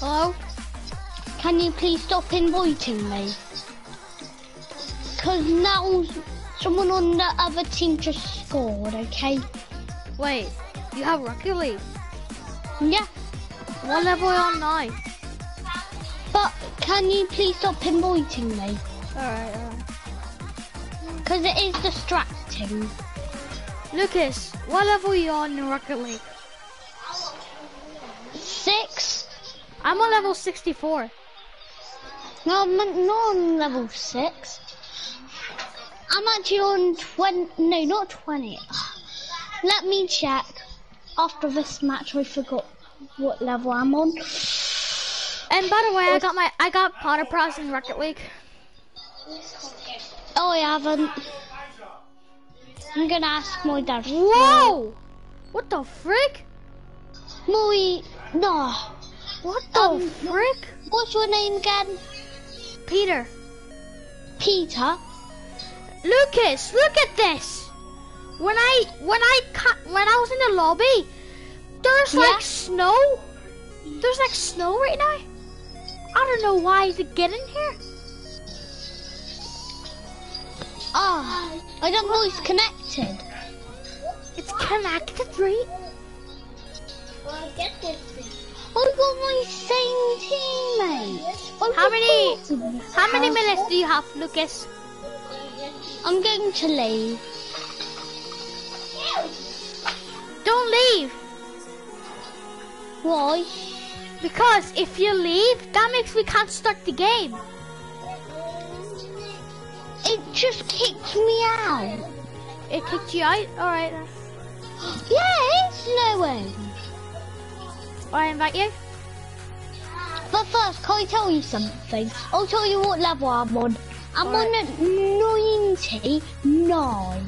Hello? Can you please stop inviting me? Because now someone on the other team just scored, okay? Wait, you have Rocket League. Yeah, What level are you on now? but can you please stop inviting me? Alright, alright. Because it is distracting. Lucas, what level are you on in Rocket League? I'm on level 64. No, I'm not on level six. I'm actually on 20, no, not 20. Let me check. After this match, I forgot what level I'm on. And by the way, I got my I got Potter Pros in Rocket League. Oh, I haven't. I'm gonna ask my dad. Whoa! What the frick? My, no. What the Um, frick? What's your name again? Peter. Peter. Lucas, look at this. When I when I ca- when I was in the lobby, there's Yeah? like snow. There's like snow right now. I don't know why is it getting here. Ah, I don't know it's connected. It's connected, right? I got my same teammates. I How many- How many minutes do you have, Lucas? I'm going to leave. Don't leave. Why? Because if you leave, that makes we can't start the game. It just kicked me out. It kicked you out. All right. Yeah, it's Lewin. I invite you. But first, can I tell you something? I'll tell you what level I'm on. I'm Alright. on at 99.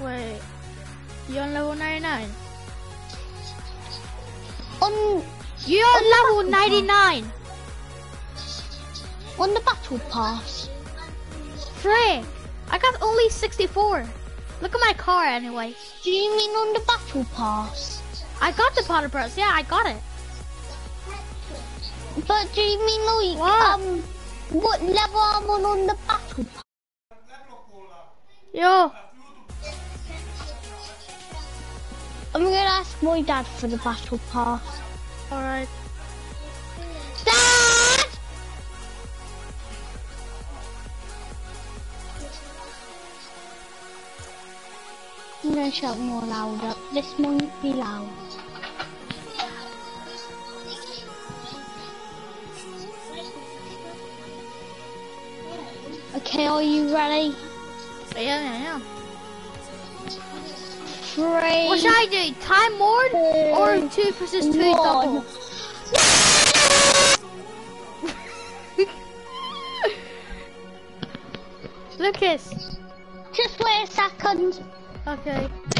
Wait. You on level 99? On You're on level 99. on the battle pass. Frick. I got only 64. Look at my car anyway. Do you mean on the battle pass? I got the Potter Bros. Yeah, I got it. But do you mean like What? um what level I'm on on the battle pass? Yo. I'm gonna ask my dad for the battle pass. Alright. I'm gonna shout more louder. This might be loud. Okay, are you ready? Yeah, yeah, yeah. Three. What should I do? Time mode or two versus two double? Lucas. Just wait a second. Okay.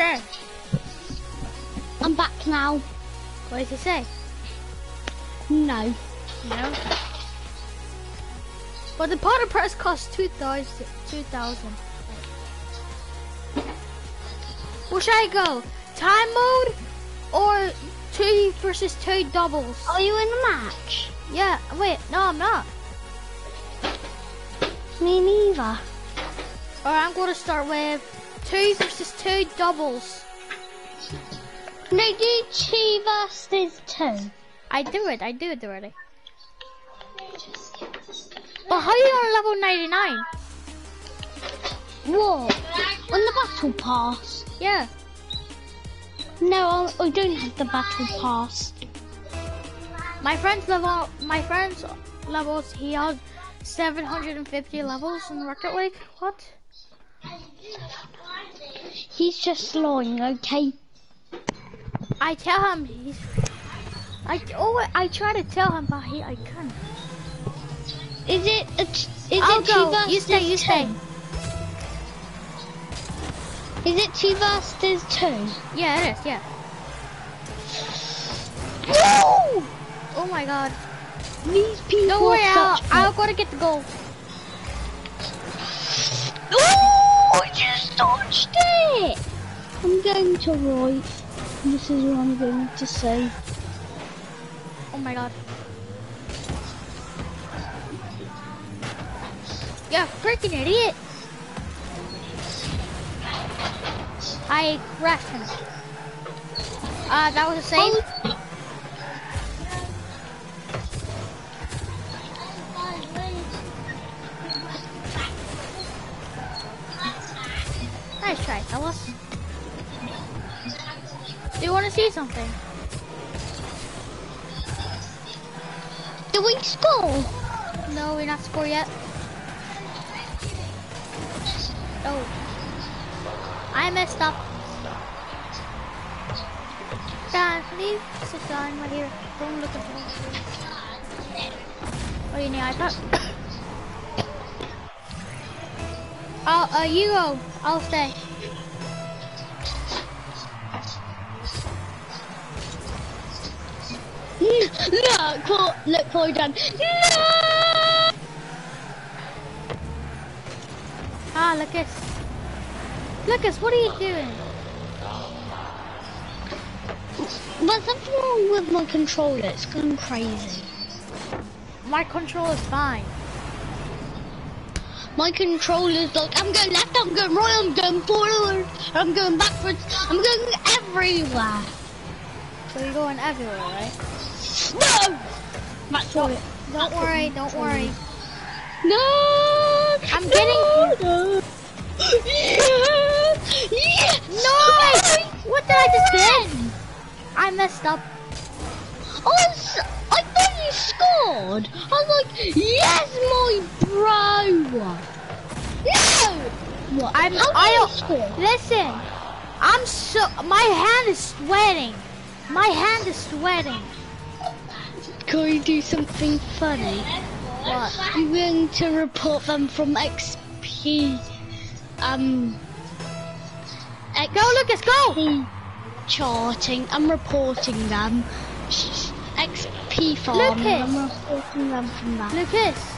Say? I'm back now. What did he say? No. No. But the Potter Press costs 2,000. 2,000. Where should I go? Time mode or two versus two doubles? Are you in a match? Yeah, wait, no, I'm not. Me neither. Alright, I'm going to start with two versus two doubles. No, do two versus two. I do it, I do it already. But how are you on level 99? What? On the battle pass? Yeah. No, I, I don't have the battle pass. My friend's level, my friend's levels, he has 750 levels in Rocket League. What? He's just lying, okay? I tell him he's. I oh I try to tell him, but he I can't. Is it a t- is I'll it go. You stay. You stay. Is it two versus two? Yeah, it is. Yeah. No! Oh my God. These people Don't worry. I'll, I'll go to get the goal. Oh, I just dodged it! I'm going to right. This is what I'm going to say. Oh my God. Yeah, freaking idiot. I crashed him. Uh, that was a save. Nice fellas. Do you want to see something? Do we score? No, we're not score yet. Oh. I messed up. Dan, please sit down right here. Don't look at me. Oh, you need iPad? oh, uh, you go. I'll stay. Look what, look what I done. No! Ah, Lucas. Lucas, what are you doing? There's something wrong with my controller. It's going crazy. My controller's fine. My controller's like, I'm going left, I'm going right, I'm going forward, I'm going backwards, I'm going everywhere. So you're going everywhere, right? No! That's Don't, what. don't worry, don't worry. No! I'm no, getting- No! Yes! Yes! No! What did I just do? I messed up. I, was, I thought you scored. I was like, yes, my bro. No. What? I'm- How did I score? Listen, I'm so my hand is sweating. My hand is sweating. Can we do something funny? What? I'm going to report them from XP. Um. XP Go, Lucas, go! charting. I'm reporting them. XP farming. Lucas. I'm reporting them from that. Lucas,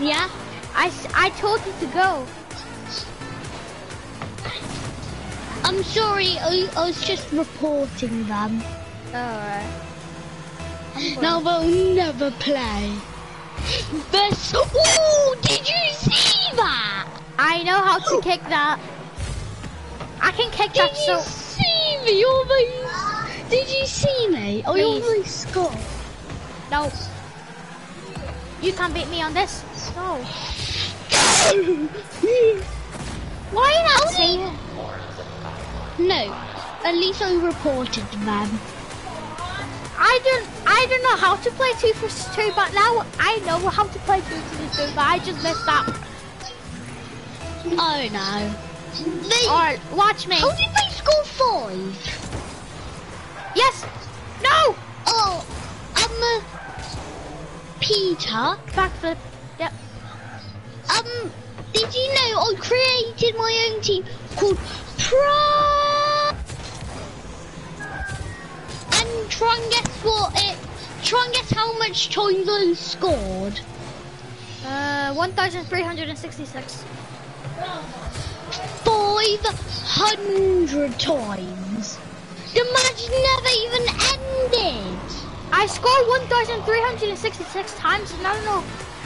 Yeah. I, I told you to go. I'm sorry. I, I was just reporting them. Alright. Now they'll never play. This. Oh, did you see that? I know how to kick that. I can kick Did that Did you so. see me? Almost. Did you see me? Oh, I Please. almost scored. No. You can't beat me on this. No. Why not no. At least I reported them. I don't I don't know how to play two versus two, but now I know how to play two versus two, but I just messed up. Oh no. They, Alright, watch me. how did they score five? Yes! No! Oh, um, Peter. Backflip. Yep. Um, did you know I created my own team called Pro? Try and guess what it. Try and guess how much I scored. Uh, 1,366. Five hundred times. The match never even ended. I scored 1,366 times, and I don't know,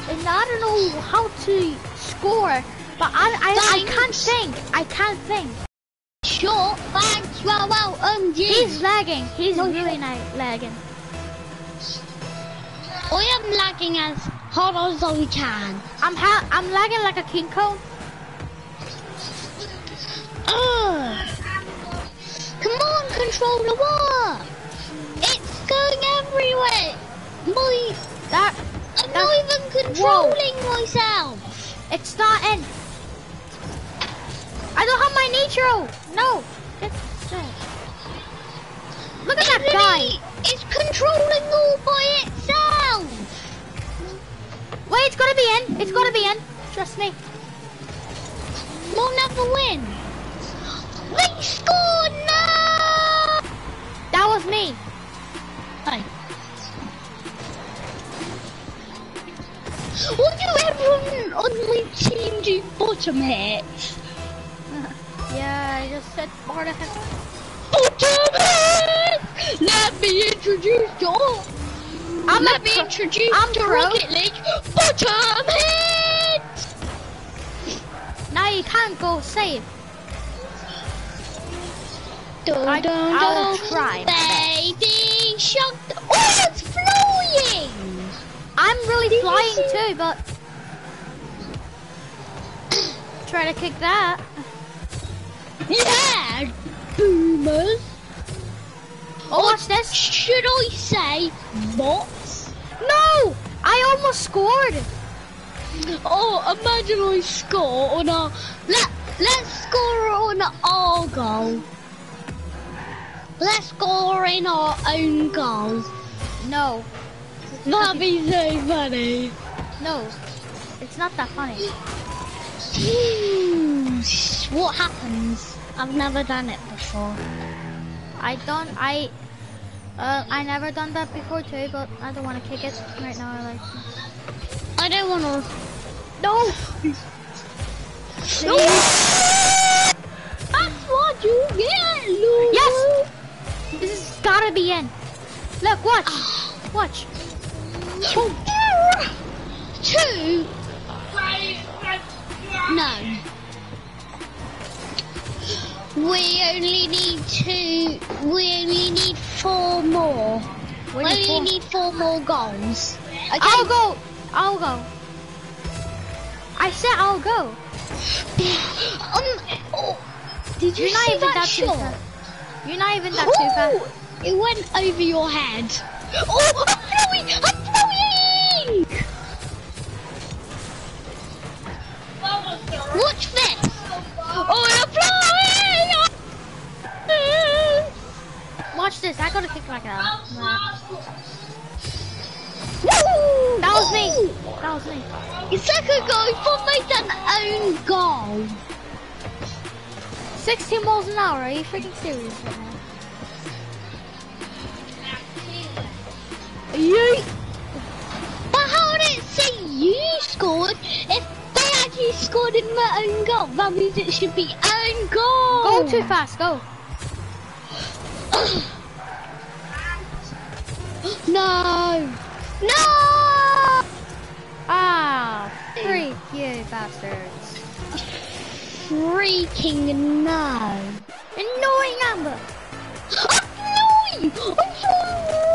and I don't know how to score, but I, I, I can't think. I can't think. Sure, thanks. Well, well, um, He's lagging. He's No, really na- lagging. I am lagging as hard as we can. I'm ha I'm lagging like a king cone. Ugh. Come on, controller, what? It's going everywhere. My, That I'm not even controlling myself. it's not in. I don't have my nitro. No. It's, Look at that guy. It's controlling all by itself. Wait, it's gotta be in. It's gotta be in. Trust me. We'll never win. They scored now. That was me. Hey. Why do everyone on my team do bottom hits? Yeah, I just said part of it. Bottom hits! Let me introduce you. I'm Let me introduce I'm to pro. Rocket League. Bottom hits! Now you can't go save. Dun, I- dun, I'll dun. try Baby shark. Oh, it's flying! I'm really Did flying too, but try to kick that. Yeah, boomers. Oh, watch this. Should I say bots? No, I almost scored. Oh, imagine I score on a let let's score on our goal. Let's score in our own goal. No, That'd be so funny. no, it's not that funny. What happens? I've never done it before. I don't. I. Uh, I never done that before too, but I don't want to kick it right now. I like. I don't want to. No. No. That's what you get, Lulu. Yes! This has gotta be in. Look, watch. Watch. Two. No. We only need two. We only need four. We We need only four. need four more goals. Okay. I'll go. I'll go. I said I'll go. Um, oh, did you You're not see even that, that too shot? fast. You're not even that too fast. It went over your head. Oh, I'm flowing! I'm flowing! Watch this! Oh, I'm Watch this. I gotta kick like that. Woo! That was me. That was me. It's like a goal for my own goal. 16 miles an hour. Are you freaking serious right now? You. But how did it say you scored if they actually scored in their own goal? That means it should be own goal. Go too fast. Go. No. No. Ah, freak you bastards. Freaking no. Annoying number. I'm. I'm so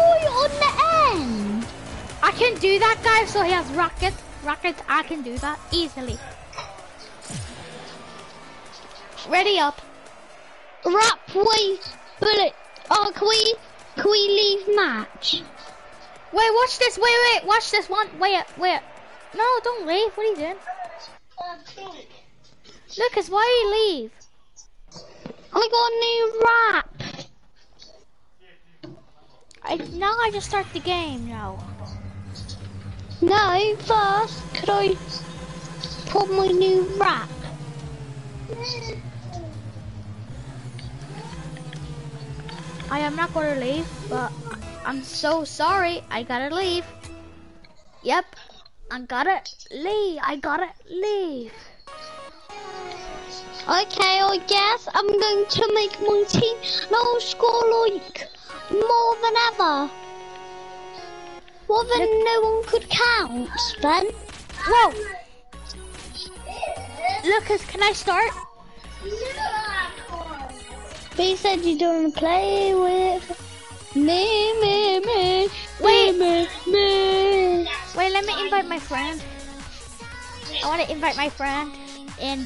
right on the end. I can do that, guys. So he has rockets. Rockets. I can do that easily. Ready up. Rap, we bullet. Oh, can we? Can we leave match? Wait, watch this. Wait, wait. Watch this one. Wait, wait. No, don't leave. What are you doing? Lucas, why do you leave? I got a new wrap. I now I just start the game now. No, first, could I put my new wrap? I am not going to leave, but I'm so sorry. I gotta leave. Yep, I gotta leave. I gotta leave. Okay, I guess I'm going to make my team now score like more than ever. More than no one could count, Ben. Whoa! Lucas, can I start? But you said you don't play with me, me, me, Wait. me, me, me. Wait, let me invite my friend. I want to invite my friend in.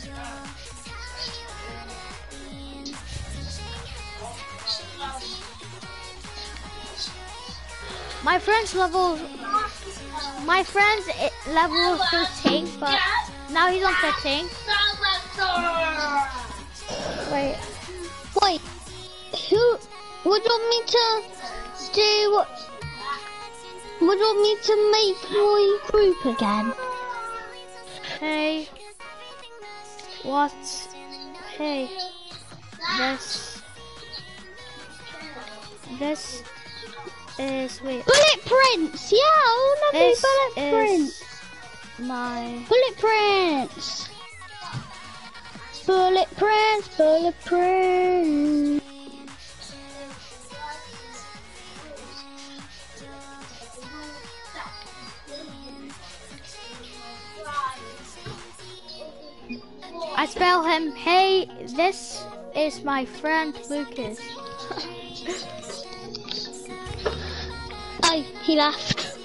My friend's level, my friend's i- level 13, but now he's on 15. Wait, Wait, who would you want me to do? what? Would you want me to make my group again? hey, what? Hey, this, this is wait. Bullet prints, yeah, I want to This do bullet prints. my Bullet prints. Bullet prints, bullet prints. I spell him. Hey, this is my friend Lucas. Oh, he left.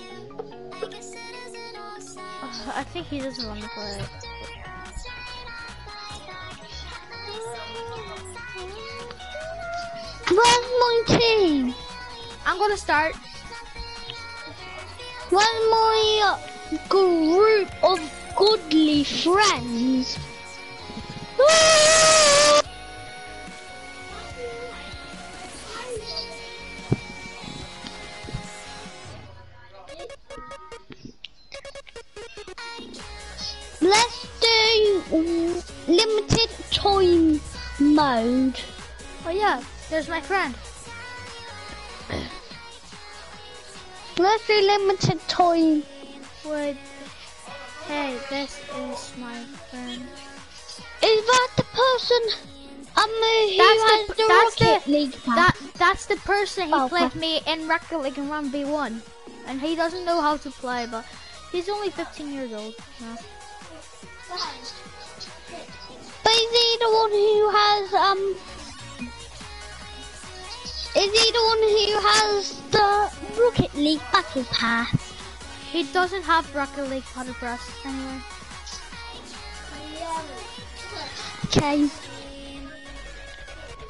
Uh, I think he doesn't want to play. Where's my team? I'm gonna start. Where's my group of goodly friends? Let's do limited time mode. Oh yeah, there's my friend. Let's do limited time. Would hey, this is my friend. Is that the person um, who That's has the- the, that's the- Rocket League pass? That that's the person he Oh, played okay. me in Rocket League and Run V1, and he doesn't know how to play, but he's only 15 years old. But is he the one who has um? Is he the one who has the Rocket League Battle Pass? He doesn't have Rocket League Battle Pass anyway. Okay.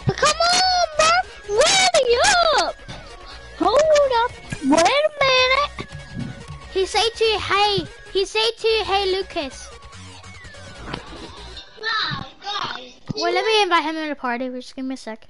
But come on, bro! Ready up! Hold up! Wait a minute! He say to you, hey, he say to you, hey Lucas. Well, let me invite him in the party. We're Just give me a sec.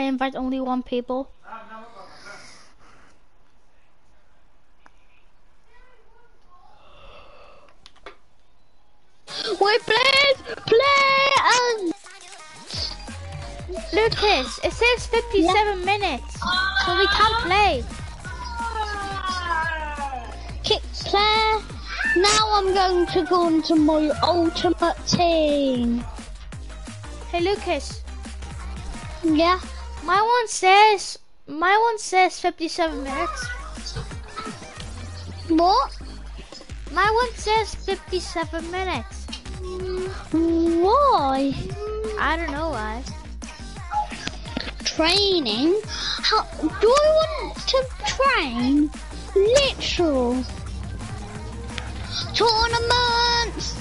I invite only one people. Wait, please! Play! Um, Lucas, it says 57 minutes, so we can't play. kick play. Now I'm going to go into my ultimate team. Hey Lucas, Yeah? My one says, my one says 57 minutes. What? My one says 57 minutes. Why? I don't know why. Training? How do I want to train? Literal. Tournaments.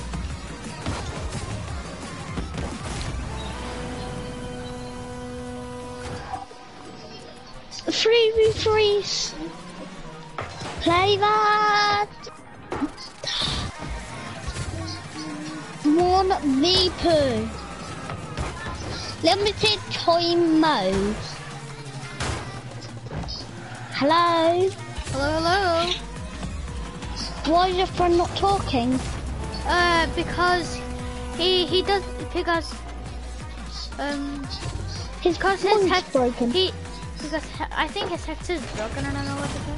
Three v threes. Play that. One v two. Limited time mode. Hello? Hello, hello. Why is your friend not talking? Uh, because he he does because um His because his broken. he because I think his headset is broken. I don't know what to do.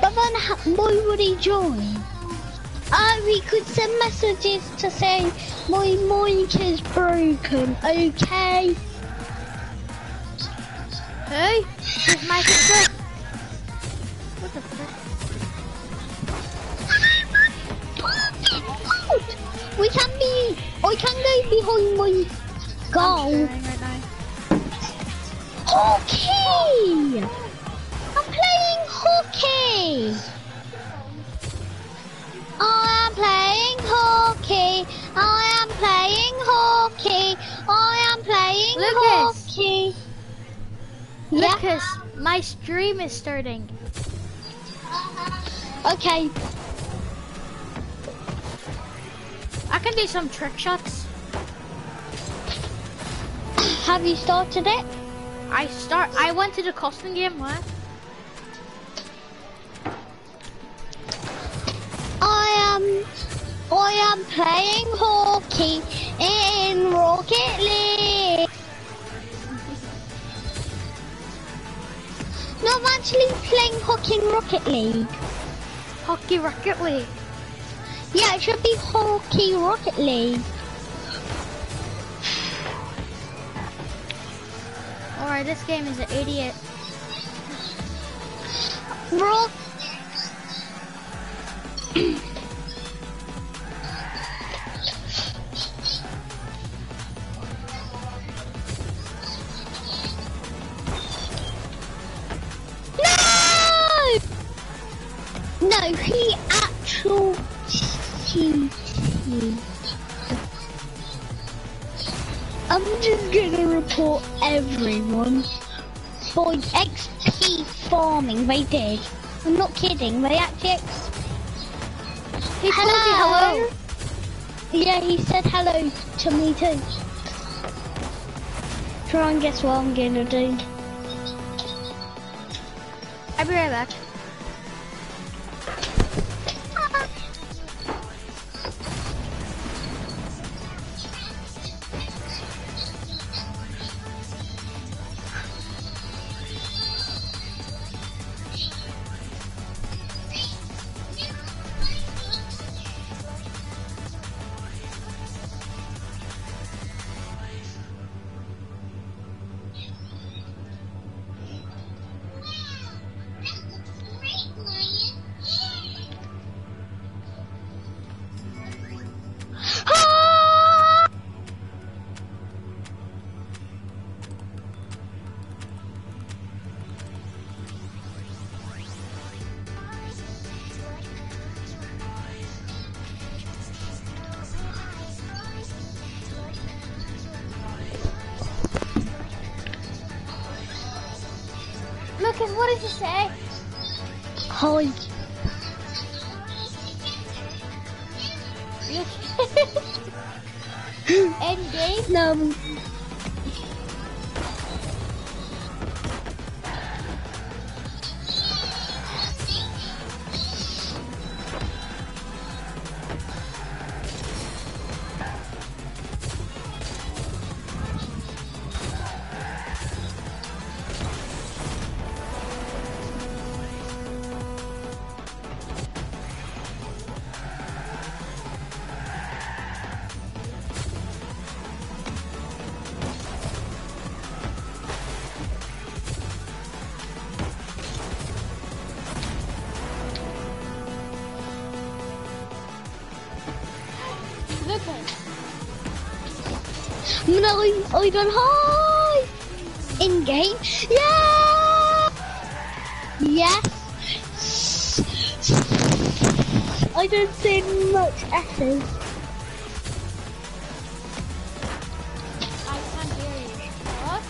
But then why would he join? Oh, we could send messages to say my mic is broken, okay? Hey, here's my sister. What the frick? We can be. I can go behind my goal. Trying right now. Hockey! I'm playing hockey! I am playing hockey! I am playing hockey! I am playing Lucas! hockey! Yeah? Lucas, my stream is starting. Okay. I can do some trick shots. Have you started it? I start. I went to the costing game. What? I am I am playing hockey in Rocket League. No, I'm actually playing hockey in Rocket League. Hockey Rocket League. Yeah, it should be hockey Rocket League. Alright, this game is an idiot. Rock. XP farming. They did. I'm not kidding. They actually. He told hello. Yeah, he said hello to me too. Try and guess what I'm gonna do. I'll be right back. Lucas, what did you say? Hi. End game? No. I done high. In game. Yeah. Yes. I don't see much S's. I can't hear you. What?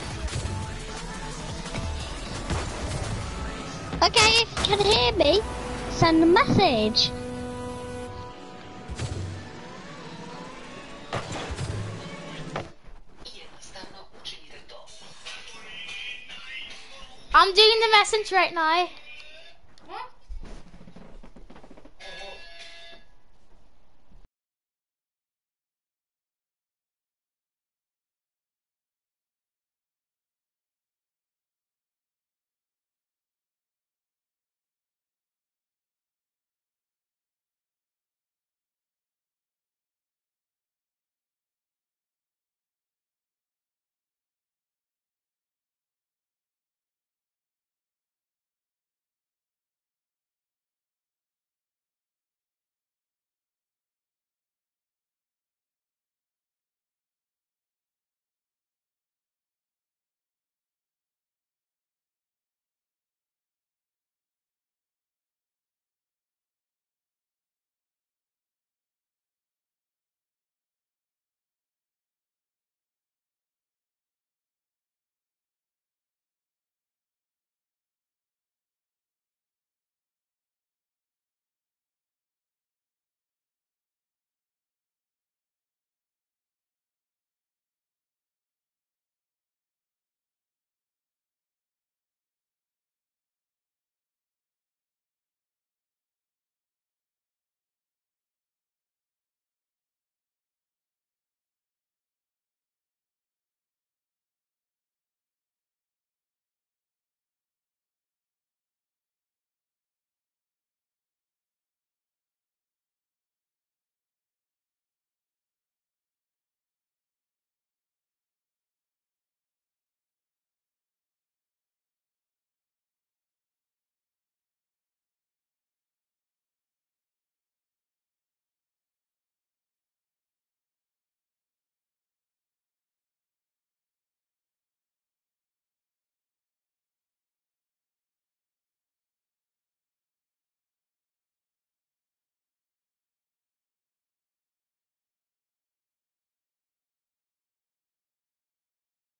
Okay, if you can hear me, send a message. The message right now.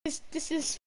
This is